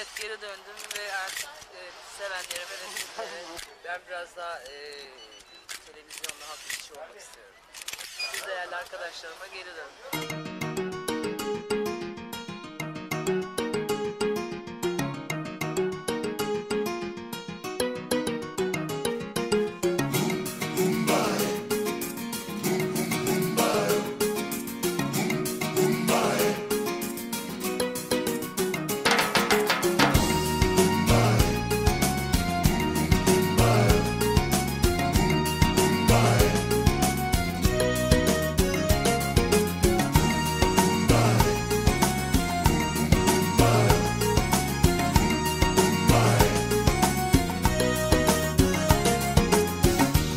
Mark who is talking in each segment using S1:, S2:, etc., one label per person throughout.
S1: Evet geri döndüm ve artık evet, sevenlerime ve sizlere ben biraz daha e, televizyonda halk işçi olmak istiyorum. Değerli arkadaşlarıma geri döndüm.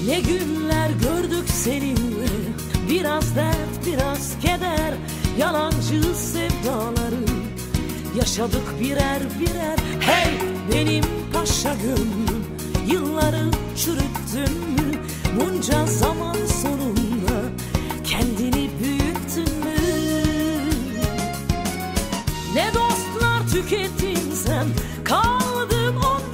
S2: Ne günler gördük seninle. Biraz dert biraz keder. Yalancı sevdaları. Yaşadık birer birer. Hey benim paşa gönlüm. Yılları çürüttün mü? Bunca zaman sonunda Kendini büyüttün mü? Ne dostlar tükettin sen Kaldım ondan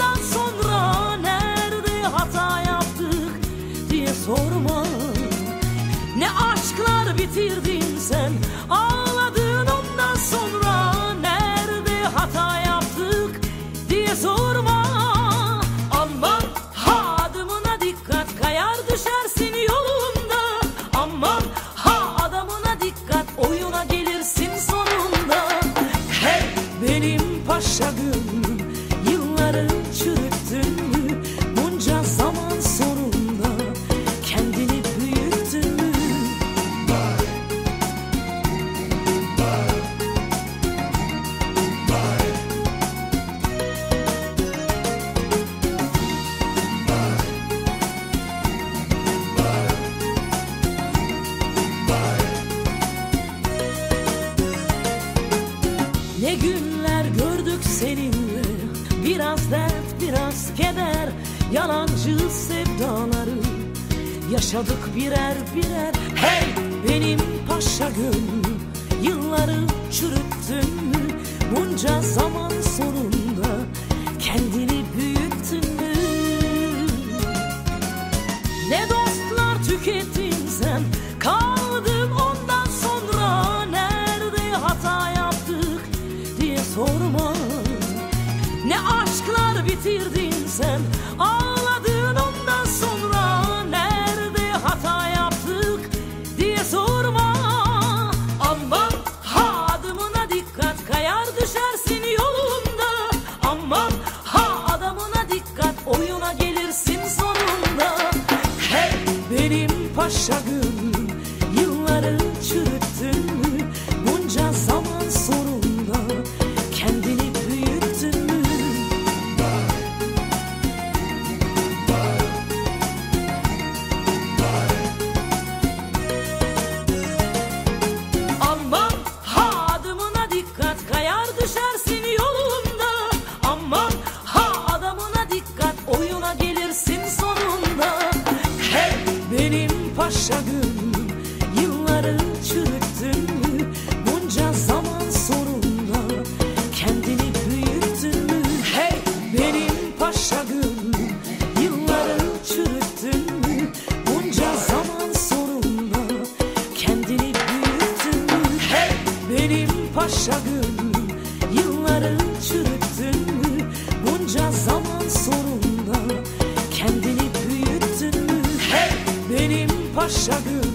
S2: aşklar bitirdin sen. Ağladın ondan sonra Nerede hata yaptık diye sorma. Aman ha adımına dikkat Kayar düşersin yolunda. Aman ha adamına dikkat Oyuna gelirsin sonunda. Hey benim paşa günler gördük seninle. Biraz dert biraz keder Yalancı sevdaları. Yaşadık birer birer Hey! Benim paşa gönlüm Yılları çürüttün mü? Bunca zaman sonunda bitirdin sen? Ağladın ondan sonra Nerede hata yaptık diye sorma. Aman ha adımına dikkat Kayar düşersin yolunda. Aman ha adamına dikkat Oyuna gelirsin sonunda. Hey benim paşa gönlüm gönlüm Yılları çürüttün mü Bunca zaman sonunda Kendini büyüttün mü Hey benim paşa gönlüm Yılları çürüttün mü Bunca zaman sonunda Kendini büyüttün mü Hey benim paşa gönlüm Yılları çürüttün mü Bunca zaman sonunda büyüttün